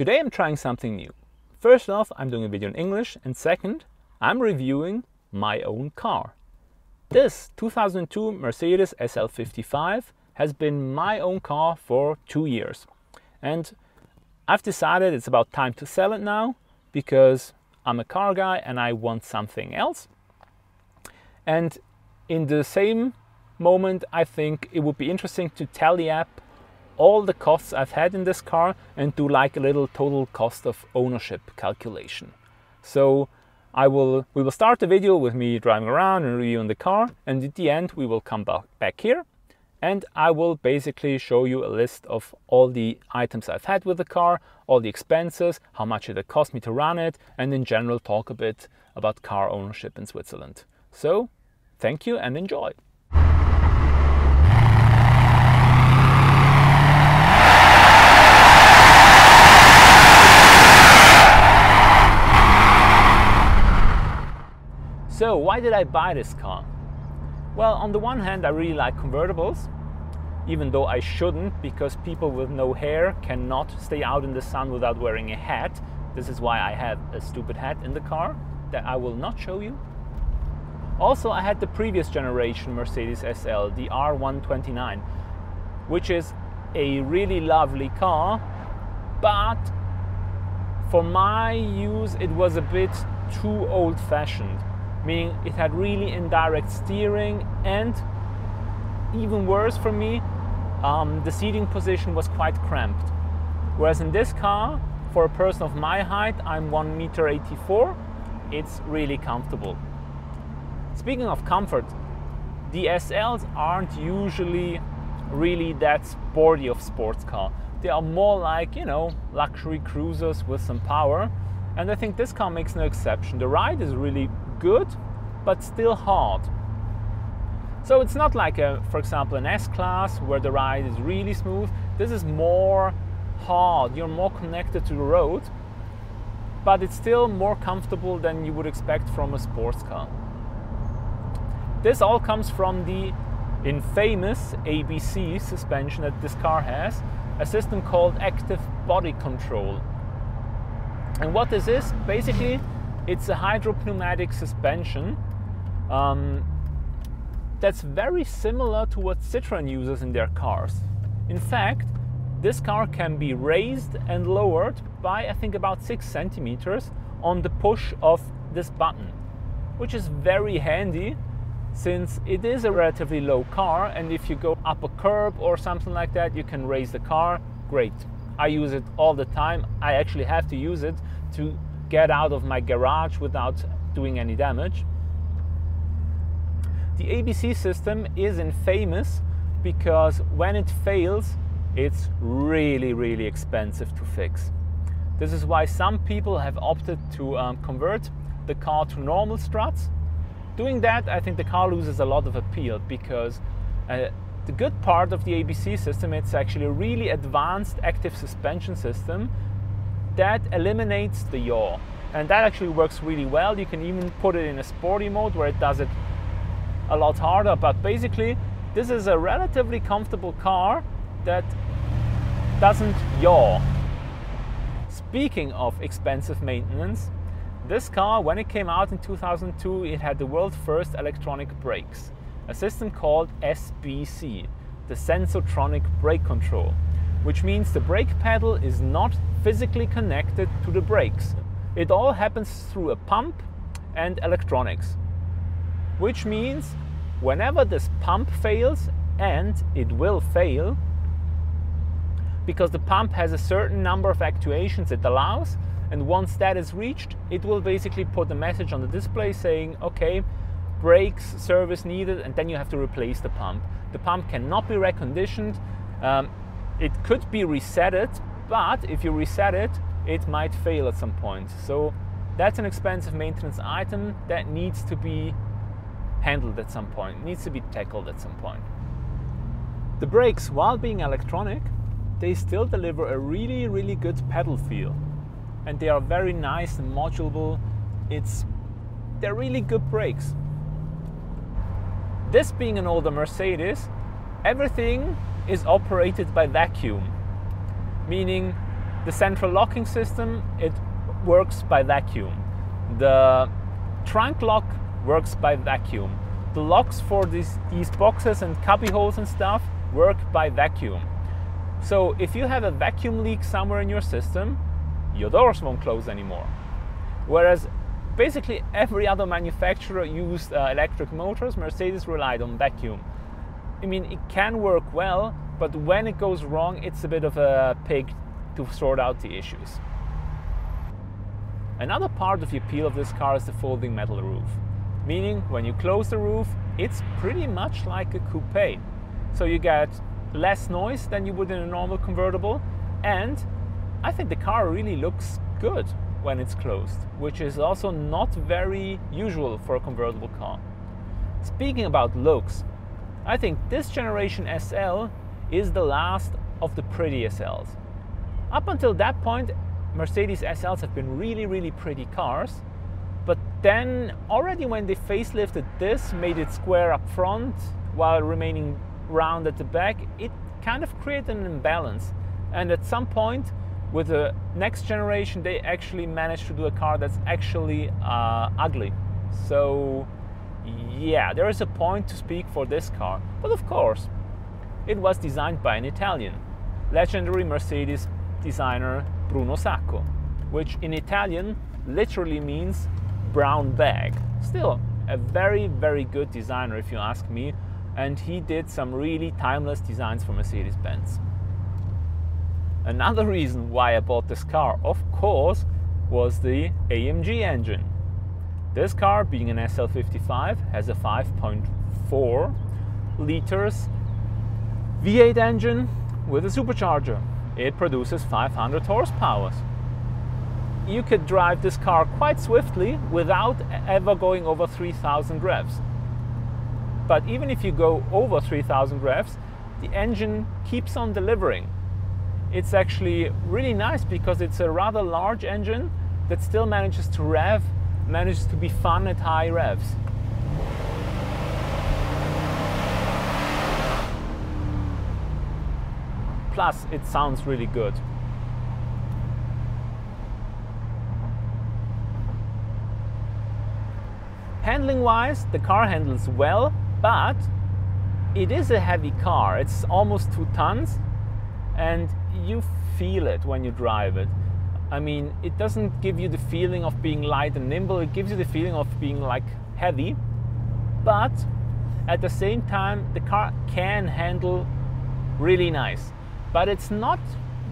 Today I'm trying something new. First off, I'm doing a video in English, and second, I'm reviewing my own car. This 2002 Mercedes SL55 has been my own car for two years. And I've decided it's about time to sell it now because I'm a car guy and I want something else. And in the same moment, I think it would be interesting to tally up all the costs I've had in this car and do like a little total cost of ownership calculation. So I will, we will start the video with me driving around and reviewing the car and at the end we will come back back here and I will basically show you a list of all the items I've had with the car, all the expenses, how much it cost me to run it, and in general talk a bit about car ownership in Switzerland. So, thank you and enjoy! So, why did I buy this car? Well, on the one hand, I really like convertibles, even though I shouldn't, because people with no hair cannot stay out in the sun without wearing a hat. This is why I have a stupid hat in the car that I will not show you. Also, I had the previous generation Mercedes SL, the R129, which is a really lovely car, but for my use, it was a bit too old fashioned meaning it had really indirect steering and even worse for me, um, the seating position was quite cramped. Whereas in this car, for a person of my height, I'm 1 meter 84, it's really comfortable. Speaking of comfort, the SLs aren't usually really that sporty of sports car. They are more like, you know, luxury cruisers with some power. And I think this car makes no exception. The ride is really good, but still hard. So it's not like, a, for example, an S-Class where the ride is really smooth. This is more hard. You're more connected to the road, but it's still more comfortable than you would expect from a sports car. This all comes from the infamous ABC suspension that this car has, a system called Active Body Control. And what this is, basically, it's a hydropneumatic suspension um, that's very similar to what Citroën uses in their cars. In fact, this car can be raised and lowered by I think about 6 centimeters on the push of this button, which is very handy since it is a relatively low car and if you go up a curb or something like that you can raise the car, great. I use it all the time. I actually have to use it to get out of my garage without doing any damage. The ABC system is infamous because when it fails, it's really, really expensive to fix. This is why some people have opted to um, convert the car to normal struts. Doing that, I think the car loses a lot of appeal because uh, the good part of the ABC system, it's actually a really advanced active suspension system that eliminates the yaw. And that actually works really well. You can even put it in a sporty mode where it does it a lot harder. But basically, this is a relatively comfortable car that doesn't yaw. Speaking of expensive maintenance, this car, when it came out in 2002, it had the world's first electronic brakes, a system called SBC, the Sensotronic Brake Control which means the brake pedal is not physically connected to the brakes. It all happens through a pump and electronics, which means whenever this pump fails, and it will fail, because the pump has a certain number of actuations it allows, and once that is reached, it will basically put a message on the display saying, okay, brakes service needed, and then you have to replace the pump. The pump cannot be reconditioned. Um, it could be resetted, but if you reset it, it might fail at some point. So that's an expensive maintenance item that needs to be handled at some point, needs to be tackled at some point. The brakes, while being electronic, they still deliver a really, really good pedal feel. And they are very nice and modulable. It's they're really good brakes. This being an older Mercedes, everything is operated by vacuum, meaning the central locking system, it works by vacuum. The trunk lock works by vacuum. The locks for these, these boxes and cubby holes and stuff work by vacuum. So if you have a vacuum leak somewhere in your system, your doors won't close anymore. Whereas basically every other manufacturer used uh, electric motors, Mercedes relied on vacuum. I mean, it can work well, but when it goes wrong, it's a bit of a pig to sort out the issues. Another part of the appeal of this car is the folding metal roof, meaning when you close the roof, it's pretty much like a coupe. So you get less noise than you would in a normal convertible, and I think the car really looks good when it's closed, which is also not very usual for a convertible car. Speaking about looks, I think this generation SL is the last of the pretty SLs. Up until that point, Mercedes SLs have been really, really pretty cars. But then, already when they facelifted this, made it square up front while remaining round at the back, it kind of created an imbalance. And at some point, with the next generation, they actually managed to do a car that's actually uh, ugly. So, yeah, there is a point to speak for this car. But of course, it was designed by an Italian, legendary Mercedes designer Bruno Sacco, which in Italian literally means brown bag. Still, a very, very good designer if you ask me, and he did some really timeless designs for Mercedes Benz. Another reason why I bought this car, of course, was the AMG engine. This car, being an SL55, has a 5.4 liters V8 engine with a supercharger it produces 500 horsepower. You could drive this car quite swiftly without ever going over 3000 revs. But even if you go over 3000 revs, the engine keeps on delivering. It's actually really nice because it's a rather large engine that still manages to rev, manages to be fun at high revs. Plus, it sounds really good. Handling wise, the car handles well, but it is a heavy car. It's almost two tons, and you feel it when you drive it. I mean, it doesn't give you the feeling of being light and nimble, it gives you the feeling of being like heavy, but at the same time, the car can handle really nice but it's not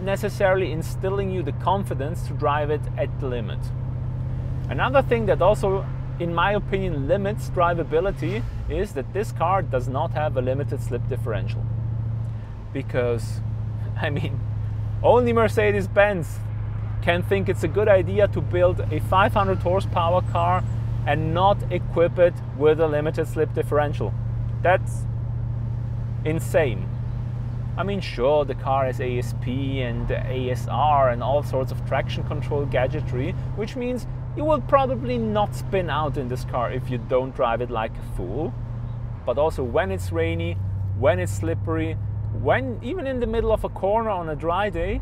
necessarily instilling you the confidence to drive it at the limit. Another thing that also, in my opinion, limits drivability is that this car does not have a limited slip differential. Because, I mean, only Mercedes Benz can think it's a good idea to build a 500 horsepower car and not equip it with a limited slip differential. That's insane. I mean, sure, the car has ESP and ASR and all sorts of traction control gadgetry, which means you will probably not spin out in this car if you don't drive it like a fool. But also, when it's rainy, when it's slippery, when even in the middle of a corner on a dry day,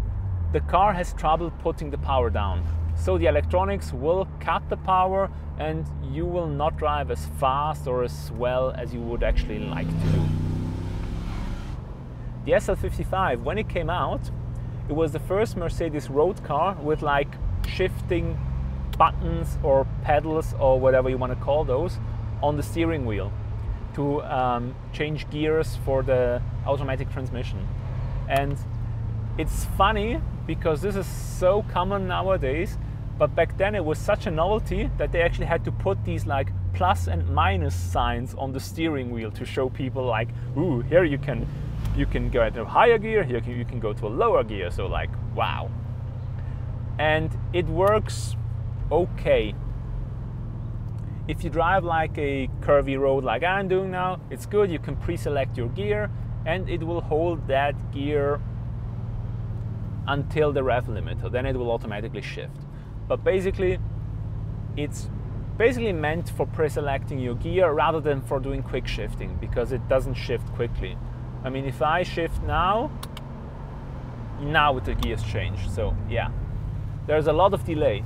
the car has trouble putting the power down. So the electronics will cut the power and you will not drive as fast or as well as you would actually like to do. The SL55, when it came out, it was the first Mercedes road car with like shifting buttons or pedals or whatever you want to call those on the steering wheel to um, change gears for the automatic transmission. And it's funny because this is so common nowadays, but back then it was such a novelty that they actually had to put these like plus and minus signs on the steering wheel to show people like, ooh, here you can you can go into a higher gear, here you can go to a lower gear. So like, wow. And it works okay. If you drive like a curvy road like I'm doing now, it's good. You can pre-select your gear and it will hold that gear until the rev limiter. Then it will automatically shift. But basically, it's basically meant for pre-selecting your gear rather than for doing quick shifting because it doesn't shift quickly. I mean, if I shift now, now the gears changed. So yeah, there's a lot of delay.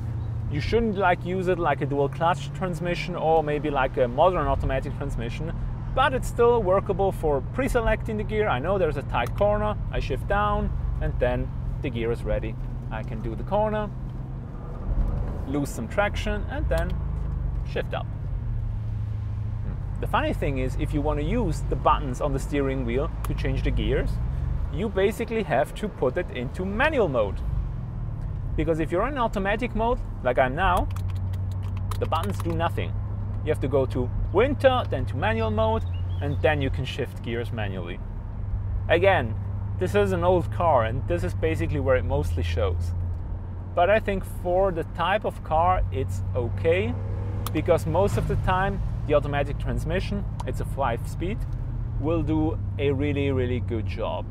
You shouldn't like use it like a dual clutch transmission or maybe like a modern automatic transmission, but it's still workable for pre-selecting the gear. I know there's a tight corner, I shift down and then the gear is ready. I can do the corner, lose some traction and then shift up. The funny thing is, if you want to use the buttons on the steering wheel to change the gears, you basically have to put it into manual mode. Because if you're in automatic mode, like I'm now, the buttons do nothing. You have to go to winter, then to manual mode, and then you can shift gears manually. Again, this is an old car and this is basically where it mostly shows. But I think for the type of car, it's okay because most of the time the automatic transmission, it's a 5 speed, will do a really, really good job.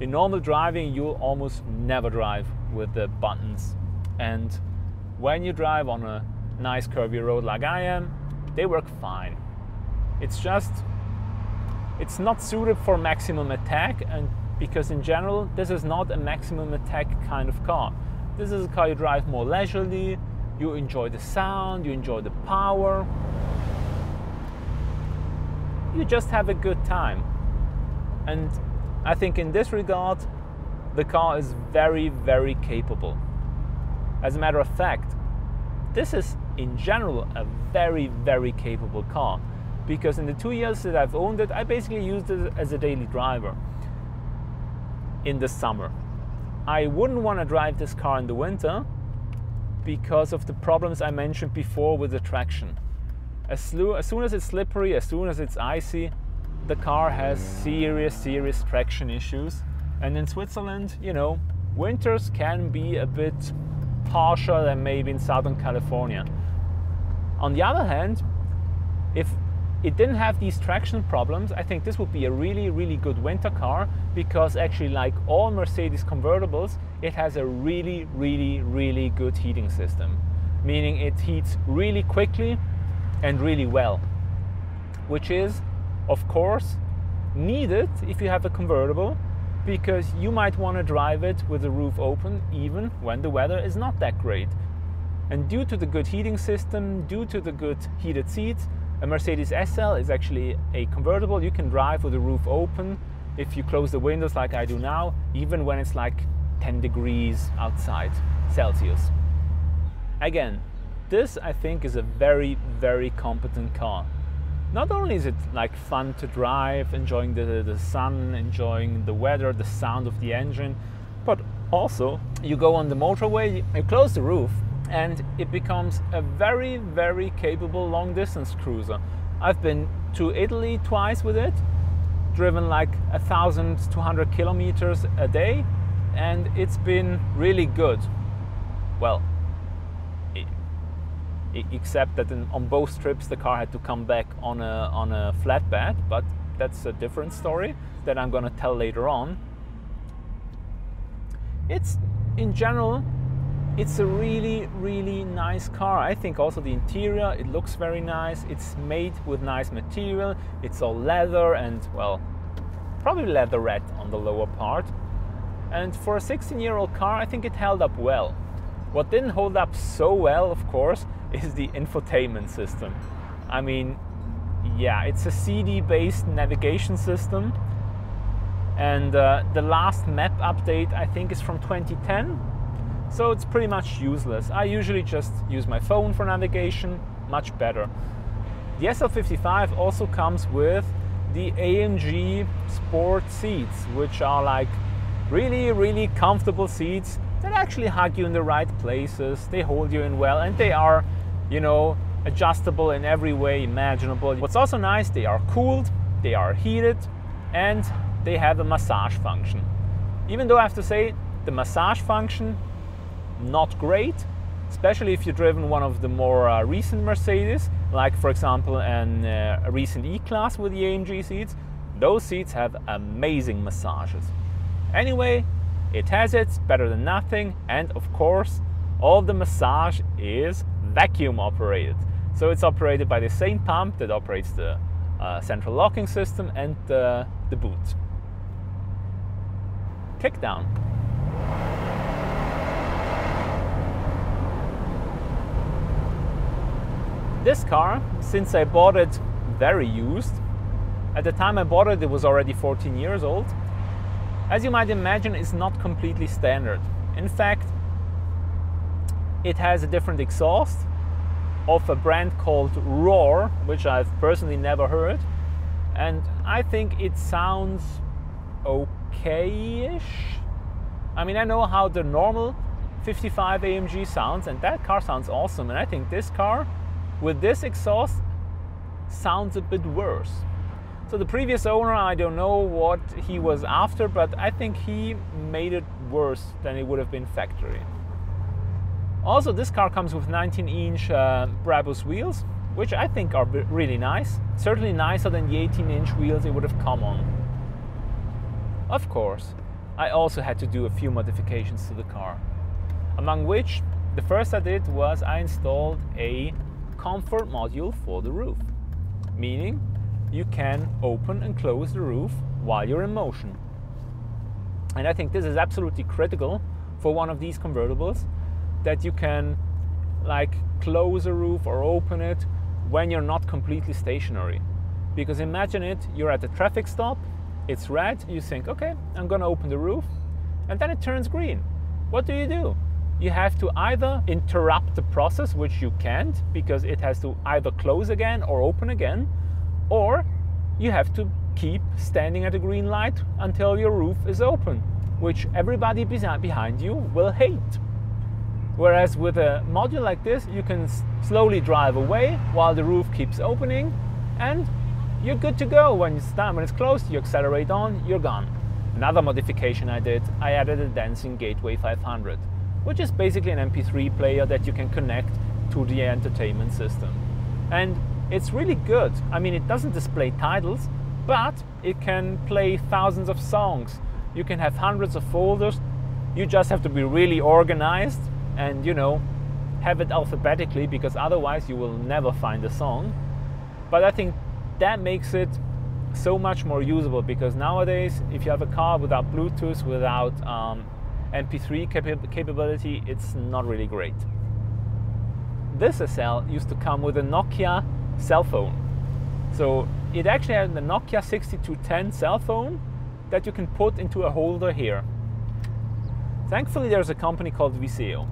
In normal driving, you'll almost never drive with the buttons. And when you drive on a nice curvy road like I am, they work fine. It's just, it's not suited for maximum attack, and because in general, this is not a maximum attack kind of car. This is a car you drive more leisurely, you enjoy the sound, you enjoy the power, you just have a good time. And I think in this regard, the car is very, very capable. As a matter of fact, this is in general a very, very capable car because in the two years that I've owned it, I basically used it as a daily driver in the summer. I wouldn't want to drive this car in the winter because of the problems I mentioned before with the traction. As, soon as it's slippery, as soon as it's icy, the car has serious, serious traction issues. And in Switzerland, you know, winters can be a bit harsher than maybe in Southern California. On the other hand, if it didn't have these traction problems, I think this would be a really, really good winter car because actually, like all Mercedes convertibles, it has a really, really, really good heating system. Meaning it heats really quickly and really well, which is, of course, needed if you have a convertible because you might want to drive it with the roof open even when the weather is not that great. And due to the good heating system, due to the good heated seats, a Mercedes SL is actually a convertible you can drive with the roof open if you close the windows like I do now, even when it's like 10 degrees outside Celsius. Again, this I think is a very, very competent car. Not only is it like fun to drive, enjoying the, the sun, enjoying the weather, the sound of the engine, but also you go on the motorway, you close the roof, and it becomes a very, very capable long distance cruiser. I've been to Italy twice with it, driven like 1,200 kilometers a day, and it's been really good. Well, except that in, on both trips the car had to come back on a, on a flatbed, but that's a different story that I'm gonna tell later on. It's, in general, it's a really, really nice car. I think also the interior, it looks very nice. It's made with nice material. It's all leather and, well, probably leatherette on the lower part. And for a 16 year old car, I think it held up well. What didn't hold up so well, of course, is the infotainment system. I mean, yeah, it's a CD based navigation system. And uh, the last map update, I think, is from 2010. So it's pretty much useless. I usually just use my phone for navigation, much better. The SL55 also comes with the AMG Sport seats, which are like really, really comfortable seats that actually hug you in the right places, they hold you in well, and they are you know, adjustable in every way imaginable. What's also nice, they are cooled, they are heated, and they have a massage function. Even though I have to say, the massage function, not great, especially if you've driven one of the more uh, recent Mercedes, like for example an, uh, a recent E-Class with the AMG seats. Those seats have amazing massages. Anyway, it has it, better than nothing, and of course, all the massage is vacuum operated. So it's operated by the same pump that operates the uh, central locking system and the, the boot. Kickdown. This car, since I bought it very used, at the time I bought it, it was already 14 years old. As you might imagine, is not completely standard. In fact, it has a different exhaust of a brand called Roar, which I've personally never heard. And I think it sounds okay ish. I mean, I know how the normal 55 AMG sounds, and that car sounds awesome. And I think this car with this exhaust sounds a bit worse. So the previous owner, I don't know what he was after, but I think he made it worse than it would have been factory. Also, this car comes with 19-inch uh, Brabus wheels, which I think are really nice. Certainly nicer than the 18-inch wheels it would have come on. Of course, I also had to do a few modifications to the car. Among which, the first I did was I installed a comfort module for the roof. Meaning, you can open and close the roof while you're in motion. And I think this is absolutely critical for one of these convertibles that you can like close a roof or open it when you're not completely stationary. Because imagine it, you're at a traffic stop, it's red, you think, okay, I'm gonna open the roof, and then it turns green. What do you do? You have to either interrupt the process, which you can't because it has to either close again or open again, or you have to keep standing at a green light until your roof is open, which everybody behind you will hate. Whereas with a module like this, you can slowly drive away while the roof keeps opening and you're good to go. When it's when it's closed, you accelerate on, you're gone. Another modification I did, I added a Dension Gateway 500, which is basically an MP3 player that you can connect to the entertainment system. And it's really good. I mean, it doesn't display titles, but it can play thousands of songs. You can have hundreds of folders. You just have to be really organized and you know have it alphabetically because otherwise you will never find a song but i think that makes it so much more usable because nowadays if you have a car without bluetooth without um, mp3 cap- capability it's not really great. This SL used to come with a Nokia cell phone. So it actually had the Nokia 6210 cell phone that you can put into a holder here. Thankfully there's a company called Viseeo.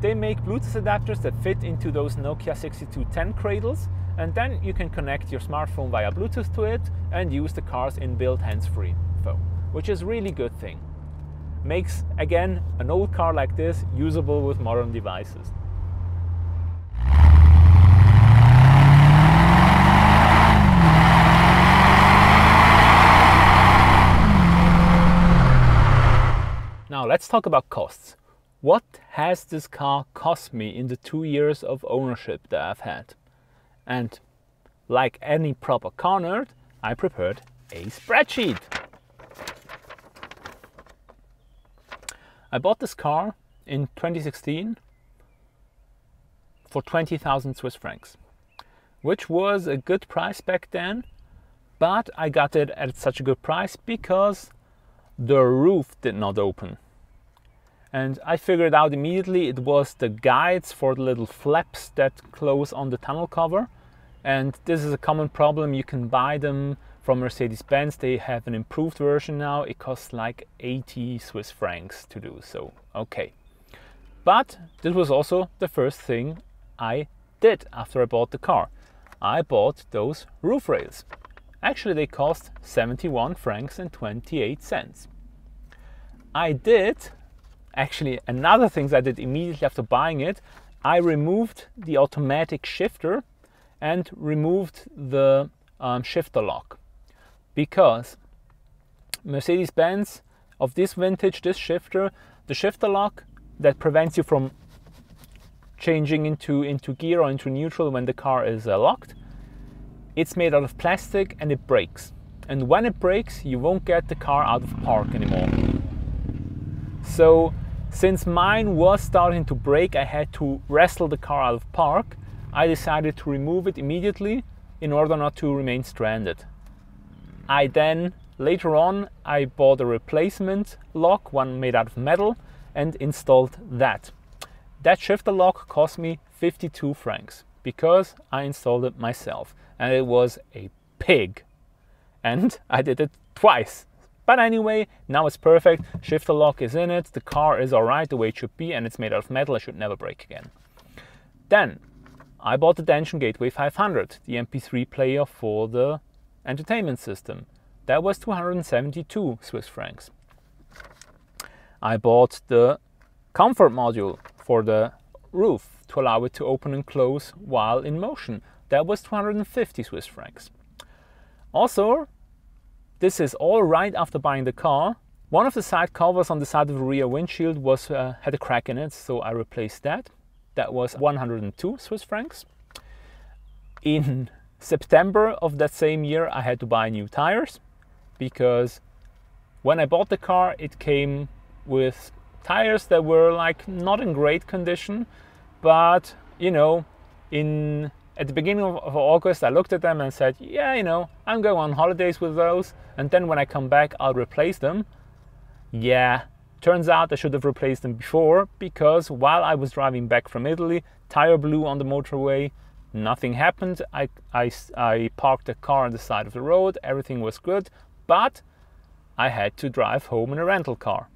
They make Bluetooth adapters that fit into those Nokia 6210 cradles, and then you can connect your smartphone via Bluetooth to it and use the car's inbuilt hands-free phone, which is really good thing. Makes, again, an old car like this usable with modern devices. Now let's talk about costs. What has this car cost me in the two years of ownership that I've had? And like any proper car nerd, I prepared a spreadsheet. I bought this car in 2016 for 20,000 Swiss francs, which was a good price back then, but I got it at such a good price because the roof did not open. And I figured out immediately it was the guides for the little flaps that close on the tunnel cover. And this is a common problem. You can buy them from Mercedes Benz. They have an improved version now. It costs like 80 Swiss francs to do so. Okay. But this was also the first thing I did after I bought the car. I bought those roof rails. Actually, they cost 71 francs and 28 cents. I did Actually, another thing I did immediately after buying it, I removed the automatic shifter and removed the um, shifter lock because Mercedes Benz of this vintage, this shifter, the shifter lock that prevents you from changing into, into gear or into neutral when the car is uh, locked, it's made out of plastic and it breaks. And when it breaks, you won't get the car out of park anymore. So since mine was starting to break, I had to wrestle the car out of park. I decided to remove it immediately in order not to remain stranded. I then, later on, I bought a replacement lock, one made out of metal, and installed that. That shifter lock cost me 52 francs. because I installed it myself and it was a pig. And I did it twice. But anyway, now it's perfect. Shifter lock is in it. The car is alright the way it should be and it's made out of metal. It should never break again. Then I bought the Dension Gateway 500, the MP3 player for the entertainment system. That was 272 Swiss francs. I bought the comfort module for the roof to allow it to open and close while in motion. That was 250 Swiss francs. Also, this is all right after buying the car. One of the side covers on the side of the rear windshield was uh, had a crack in it, so I replaced that. That was 102 Swiss francs. In September of that same year, I had to buy new tires because when I bought the car, it came with tires that were like not in great condition, but you know, in at the beginning of, of, August, I looked at them and said, yeah, you know, I'm going on holidays with those, and then when I come back, I'll replace them. Yeah, turns out I should have replaced them before because while I was driving back from Italy, tire blew on the motorway. Nothing happened. I, I, I parked the car on the side of the road. Everything was good, but I had to drive home in a rental car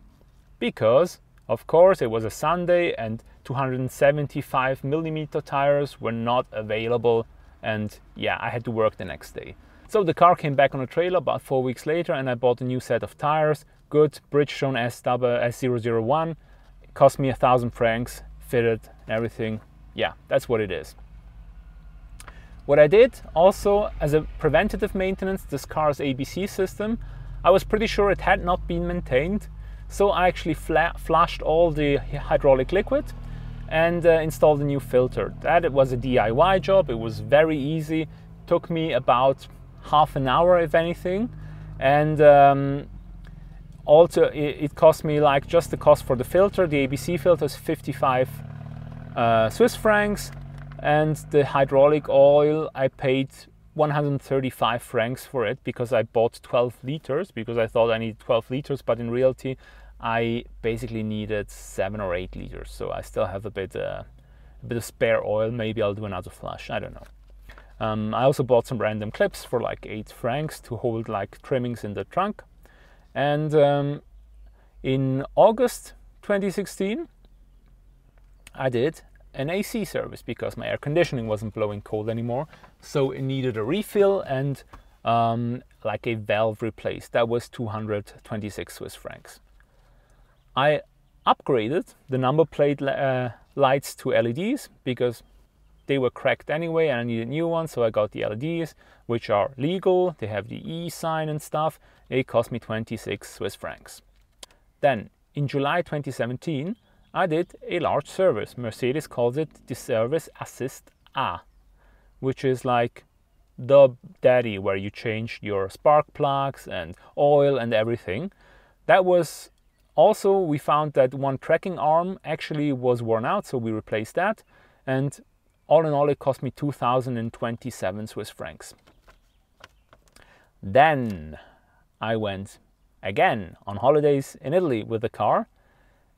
because of course it was a Sunday and 275 millimeter tires were not available and yeah I had to work the next day. So the car came back on a trailer about four weeks later and I bought a new set of tires, good Bridgestone S001, it uh, cost me a thousand francs, fitted everything, yeah that's what it is. What I did also as a preventative maintenance, this car's ABC system, I was pretty sure it had not been maintained so I actually flushed all the hydraulic liquid and uh, installed a new filter. That it was a DIY job. It was very easy. Took me about half an hour, if anything, and um, also it, it, cost me like just the cost for the filter. The ABC filter is 55 uh, Swiss francs, and the hydraulic oil I paid 135 francs for it because I bought 12 liters because I thought I needed 12 liters, but in reality, I basically needed seven or eight liters. So I still have a bit, uh, a bit of spare oil. Maybe I'll do another flush. I don't know. Um, I also bought some random clips for like eight francs to hold like trimmings in the trunk. And um, in August 2016, I did an AC service because my air conditioning wasn't blowing cold anymore. So it needed a refill and um, like a valve replaced. That was 226 Swiss francs. I upgraded the number plate uh, lights to LEDs because they were cracked anyway and I needed new ones. So I got the LEDs, which are legal. They have the E sign and stuff. It cost me 26 Swiss francs. Then in July 2017, I did a large service. Mercedes calls it the Service ASSYST A, which is like the daddy where you change your spark plugs and oil and everything. That was also, we found that one tracking arm actually was worn out, so we replaced that. And all in all, it cost me 2,027 Swiss francs. Then I went again on holidays in Italy with the car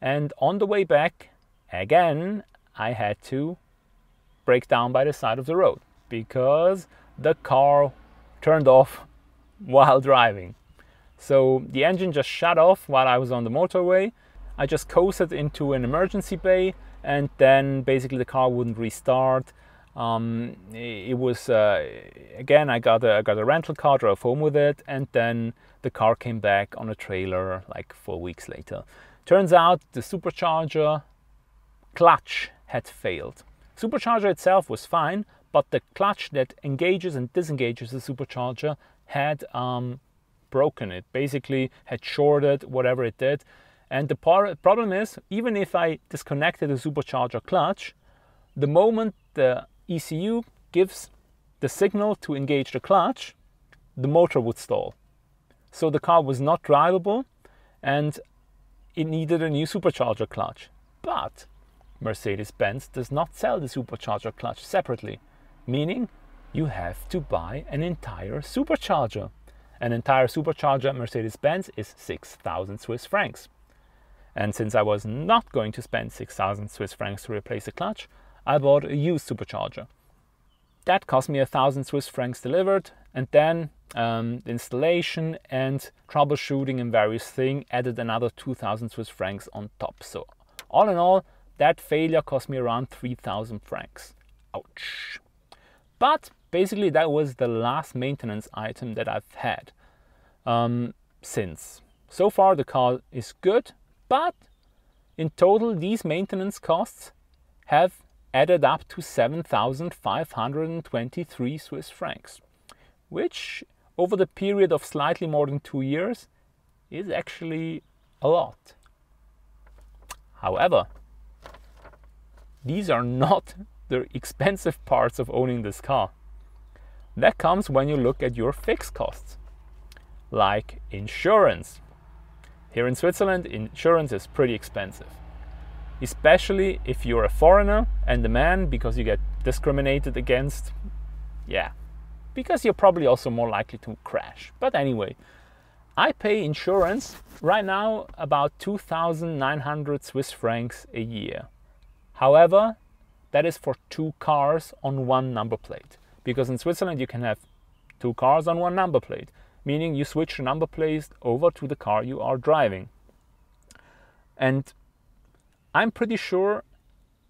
and on the way back, again, I had to break down by the side of the road because the car turned off while driving. So the engine just shut off while I was on the motorway. I just coasted into an emergency bay and then basically the car wouldn't restart. Um, it was uh, again I got a I got a rental car, drove home with it, and then the car came back on a trailer like four weeks later. Turns out the supercharger clutch had failed. Supercharger itself was fine, but the clutch that engages and disengages the supercharger had um, broken it, basically had shorted whatever it did. And the problem is, even if I disconnected the supercharger clutch, the moment the ECU gives the signal to engage the clutch, the motor would stall. So the car was not drivable, and it needed a new supercharger clutch. But Mercedes Benz does not sell the supercharger clutch separately, meaning you have to buy an entire supercharger. An entire supercharger Mercedes Benz is 6,000 Swiss francs. And since I was not going to spend 6,000 Swiss francs to replace the clutch, I bought a used supercharger. that cost me a thousand Swiss francs delivered, and then um, the installation and troubleshooting and various things added another 2000 Swiss francs on top. So all in all, that failure cost me around 3000 francs. Ouch. But basically that was the last maintenance item that I've had um, since. So far the car is good, but in total these maintenance costs have added up to 7,523 Swiss francs, which over the period of slightly more than two years is actually a lot. However, these are not the expensive parts of owning this car. That comes when you look at your fixed costs, like insurance. Here in Switzerland, insurance is pretty expensive, especially if you're a foreigner and a man because you get discriminated against. Yeah, because you're probably also more likely to crash. But anyway, I pay insurance right now about 2,900 Swiss francs a year. However, that is for two cars on one number plate. Because in Switzerland you can have two cars on one number plate, meaning you switch the number plate over to the car you are driving. And I'm pretty sure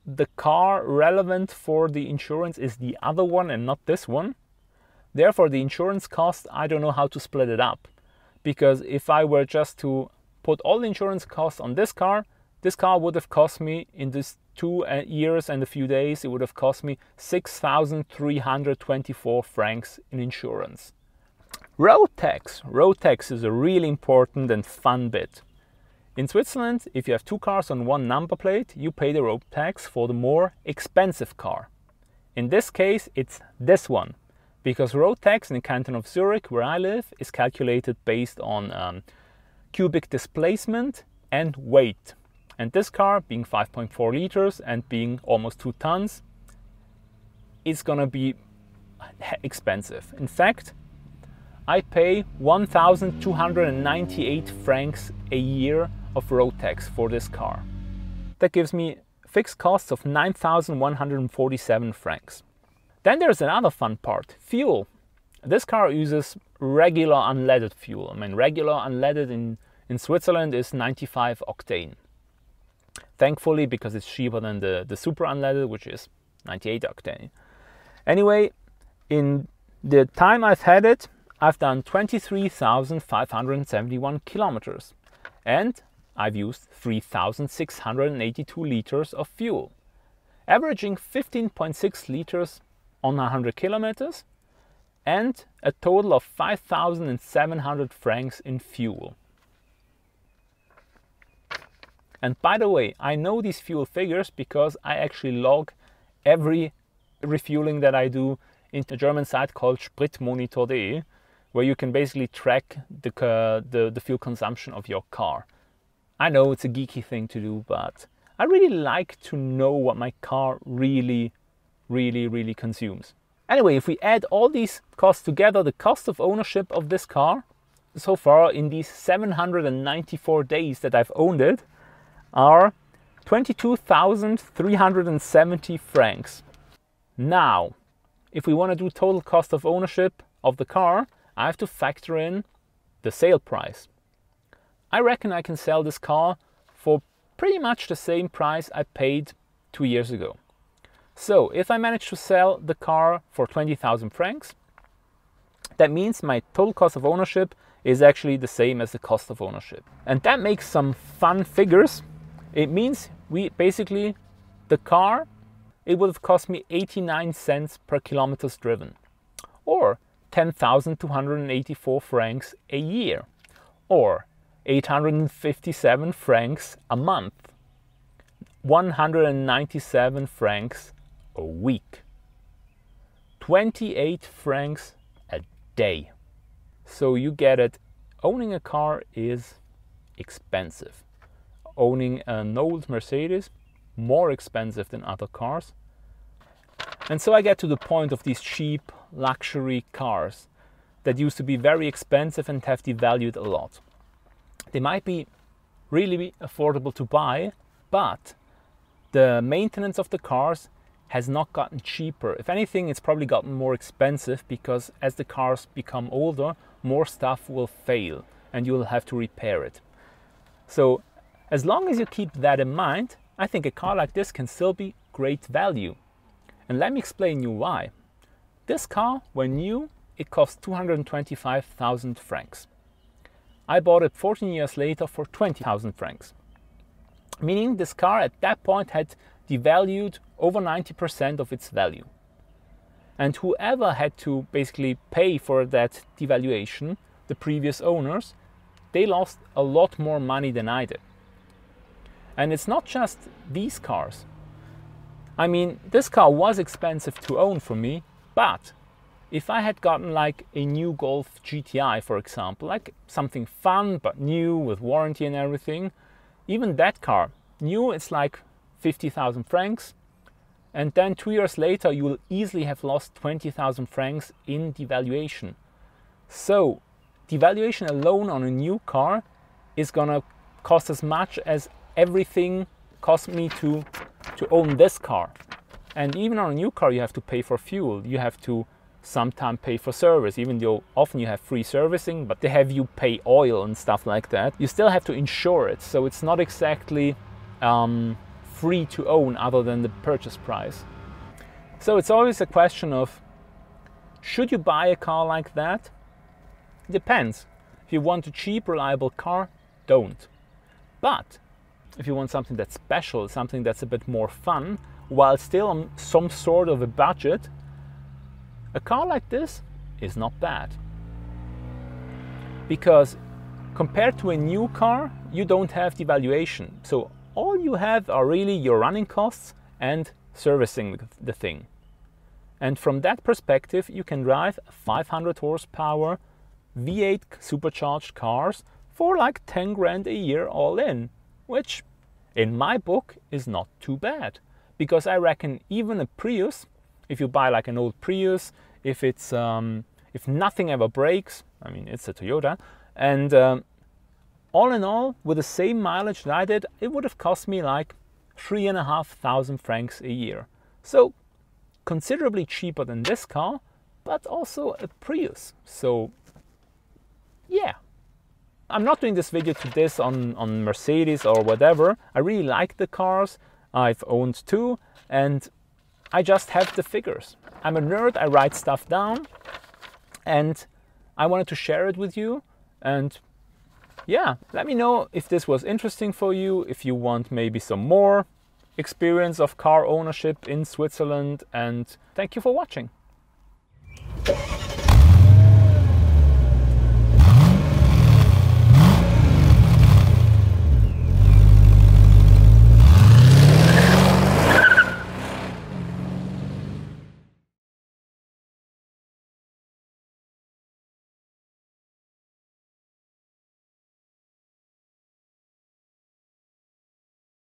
the car relevant for the insurance is the other one and not this one. Therefore, the insurance cost, I don't know how to split it up. Because if I were just to put all the insurance costs on this car, this car would have cost me in these two uh, years and a few days, it would have cost me 6,324 francs in insurance. Road tax. Road tax is a really important and fun bit. In Switzerland, if you have two cars on one number plate, you pay the road tax for the more expensive car. In this case, it's this one, because road tax in the canton of Zurich, where I live, is calculated based on um, cubic displacement and weight. And this car, being 5.4 liters and being almost two tons, is gonna be expensive. In fact, I pay 1,298 francs a year of road tax for this car. That gives me fixed costs of 9,147 francs. Then there's another fun part, fuel. This car uses regular unleaded fuel. I mean, regular unleaded in, in Switzerland is 95 octane. Thankfully, because it's cheaper than the, the super unleaded, which is 98 octane. Anyway, in the time I've had it, I've done 23,571 kilometers and I've used 3,682 liters of fuel, averaging 15.6 liters on 100 kilometers and a total of 5,700 francs in fuel. And by the way, I know these fuel figures because I actually log every refueling that I do in a German site called spritmonitor.de, where you can basically track the, uh, the, the fuel consumption of your car. I know it's a geeky thing to do, but I really like to know what my car really, really, really consumes. Anyway, if we add all these costs together, the cost of ownership of this car so far in these 794 days that I've owned it are 22,370 francs. Now, if we want to do total cost of ownership of the car, I have to factor in the sale price. I reckon I can sell this car for pretty much the same price I paid two years ago. So if I manage to sell the car for 20,000 francs, that means my total cost of ownership is actually the same as the cost of ownership. And that makes some fun figures it means we basically, the car, it would have cost me 89 cents per kilometers driven or 10,284 francs a year or 857 francs a month, 197 francs a week, 28 francs a day. So you get it, owning a car is expensive owning an old Mercedes more expensive than other cars. And so I get to the point of these cheap luxury cars that used to be very expensive and have devalued a lot. They might be really affordable to buy, but the maintenance of the cars has not gotten cheaper. If anything, it's probably gotten more expensive because as the cars become older, more stuff will fail and you will have to repair it. So, as long as you keep that in mind, I think a car like this can still be great value. And let me explain you why. This car, when new, it cost 225,000 francs. I bought it 14 years later for 20,000 francs. Meaning this car at that point had devalued over 90% of its value. And whoever had to basically pay for that devaluation, the previous owners, they lost a lot more money than I did. And it's not just these cars. I mean, this car was expensive to own for me, but if I had gotten like a new Golf GTI, for example, like something fun but new with warranty and everything, even that car, new, it's like 50,000 francs. And then two years later, you will easily have lost 20,000 francs in devaluation. So, devaluation alone on a new car is gonna cost as much as everything cost me to, to own this car. And even on a new car, you have to pay for fuel. You have to sometimes pay for service, even though often you have free servicing, but they have you pay oil and stuff like that. You still have to insure it. So it's not exactly um, free to own other than the purchase price. So it's always a question of should you buy a car like that? It depends. If you want a cheap, reliable car, don't. But if you want something that's special, something that's a bit more fun, while still on some sort of a budget, a car like this is not bad. Because compared to a new car, you don't have devaluation. So all you have are really your running costs and servicing the thing. And from that perspective, you can drive 500 horsepower V8 supercharged cars for like 10 grand a year all in, which in my book is not too bad. Because I reckon even a Prius, if you buy like an old Prius, if it's um, if nothing ever breaks, I mean it's a Toyota, and um, all in all, with the same mileage that I did, it would have cost me like three and a half thousand francs a year. So considerably cheaper than this car, but also a Prius. So yeah. I'm not doing this video to this on, on Mercedes or whatever. I really like the cars. I've owned two and I just have the figures. I'm a nerd, I write stuff down and I wanted to share it with you and yeah, let me know if this was interesting for you, if you want maybe some more experience of car ownership in Switzerland, and thank you for watching.